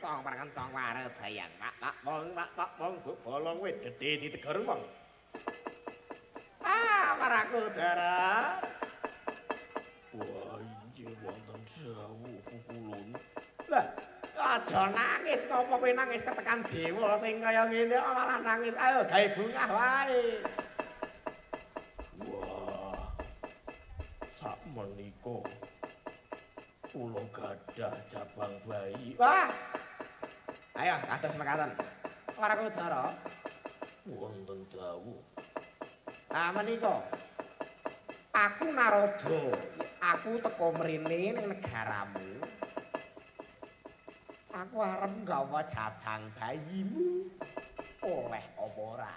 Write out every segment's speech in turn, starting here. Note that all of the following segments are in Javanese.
tak tak wong bolong wit gedhe ditegur wong. Ah, paraku darat. Wah, injih wonten sewu kulun. Lah, aja nangis kok kowe nangis ketekan dewa sing kaya ngene malah nangis. Ayo gawe bungah wae. Wah. Sak menika kula gadah jabang bayi. Wah. Ayo, kados mekaten. Paraku darat. Wonten dawuh. Ah menika. Aku Narada. Aku teko mrene ning negaramu. Aku arep nggawa jabang bayimu. Oleh apa ora?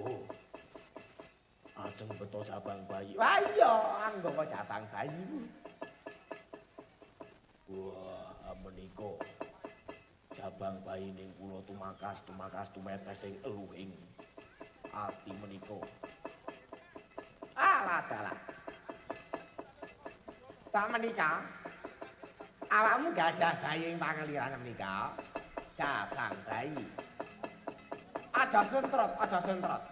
Oh. Ajeng beto jabang bayi. Wah iya, aku nggawa jabang bayimu. Wah, menika jabang bayi ning kula tumakas tumakas tumetes sing eluhing ati menika. Alah dalah. Sak menika awakmu gadah bayi ing pangeliran menika. Jabang bayi. Aja sentrot, aja sentrot.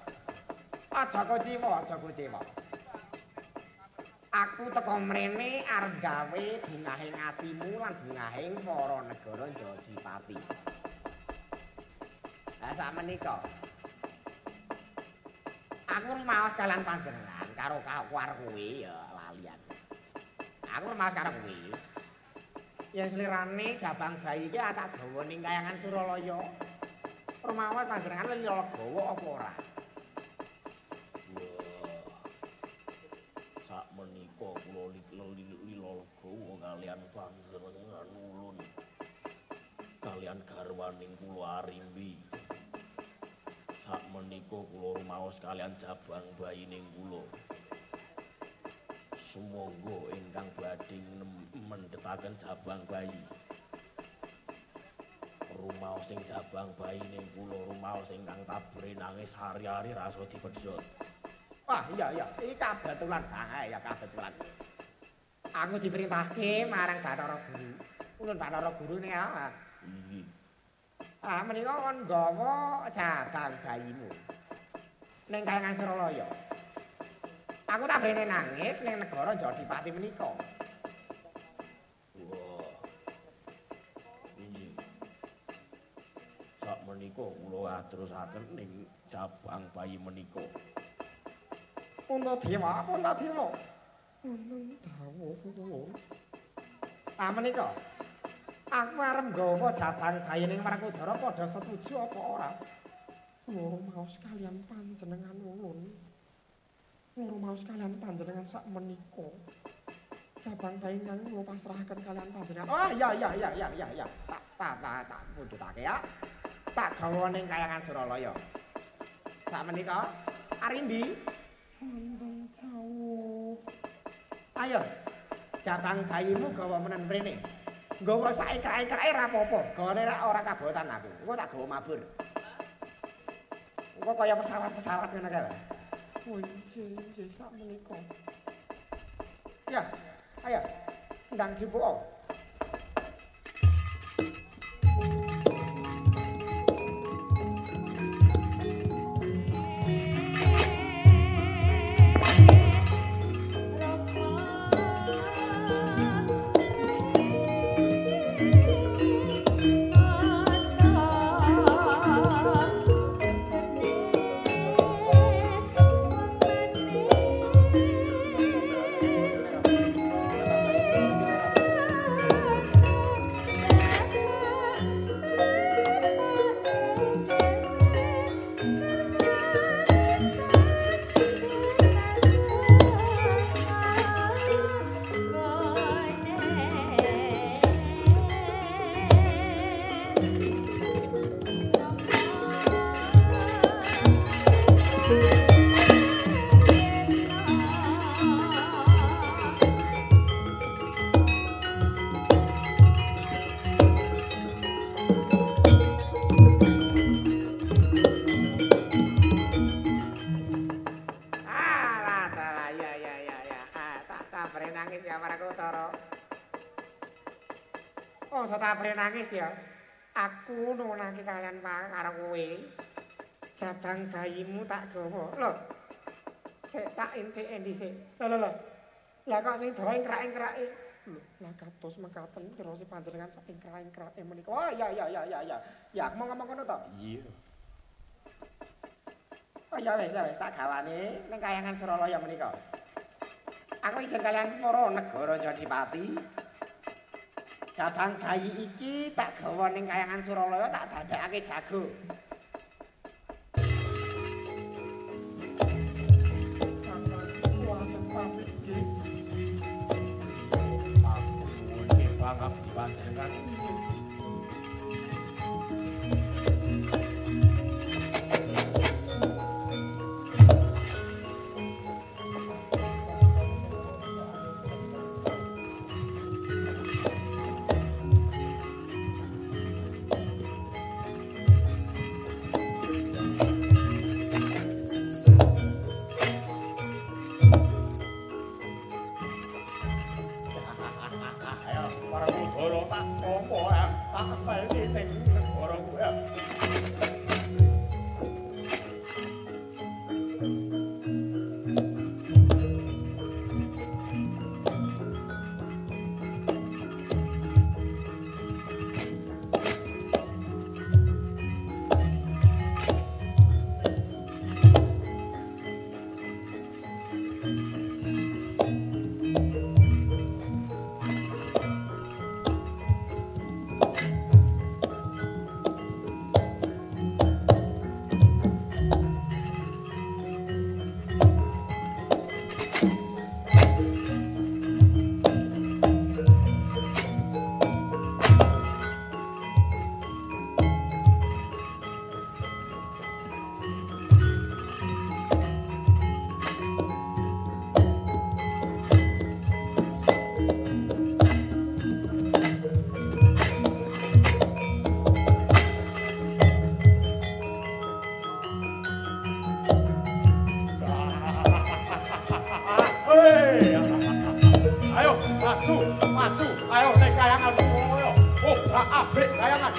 Aja kecewa, aja kecewa. Aku teko mrene arep gawe dingahing atimu lan dingahing para negara Jodipati. Lah sak menika Aku maos kalian panjenengan karo kawar kuwi ya lalian. Aku maos karo kuwi. Yen slirane jabang bayi iki tak gawa ning kayangan Suralaya. Rumawas panjenengan lila gawa apa ora? Menika kula lila legawa kalian panjenengan ulun. Kalian garwaning kula Arimbi. Sak menika kula rumaos kalian jabang bayi ning kula. Sumangga ingkang badhe mendhetaken jabang bayi. Rumaos sing jabang bayi ning kula rumaos ingkang tabre nangis hari-hari rasa dipedhot. Wah, iya iya, iki kebetulan bae ya kebetulan. Aku diperintahke marang Bathara Guru. Ulun Bathara Guru ning awak. Iki Ah, menika kon nggawa jabang bayimu. Ning kayangan Suralaya. Aku tak brene nangis ning negara Jodipati menika. Wah. Inji. Sak menika kula aterusaken ning jabang bayi menika. Puntadewa, Puntadewa. Wonten dawuh kula. Ah menika. Aku arep nggawa jabang bayi ning Werkudara padha setuju apa ora? Loro maos kalian panjenengan ulun. Loro maos kalian panjenengan sak menika. Jabang bayi kang kula pasrahaken kalian panjenengan. Oh iya iya iya iya iya iya. Tak tak tak tak pundhutake ya. Tak gawa ning kayangan Suralaya. Sak menika Arimbi Ayo, jabang bayimu gawa menen mrene. Nggawa sak ekrak-ekrake ra apa-apa. Gawane ra ora kabotan aku. Engko tak gawa mabur. Engko kaya pesawat-pesawat ngono kae. Oh, injih, injih sak menika. Ya, ayo. Ndang jupuk. Prakuntara. Oh, tabre nangis ya. aku nunake kalian Pak karo kowe. Jabang bayimu tak gawa. Lho. Sik tak intike dhisik. Lho lho lho. Lah kok sing ingkrak-ingkrake. Lho, lah kados mekaten terus panjenengan sak ingkrak-ingkrake menika. Oh ya ya ya ya ya. Ya mau ngomong ngono to? Iya. Oh ya wis wis tak gawane ning kayangan Suralaya menika. Aku izin kalian para negara Jodipati. Jabang bayi iki tak gawa ning kayangan Suralaya tak dadekake jago. Aku nuwun pangabdi panjenengan. Abrik kayangan.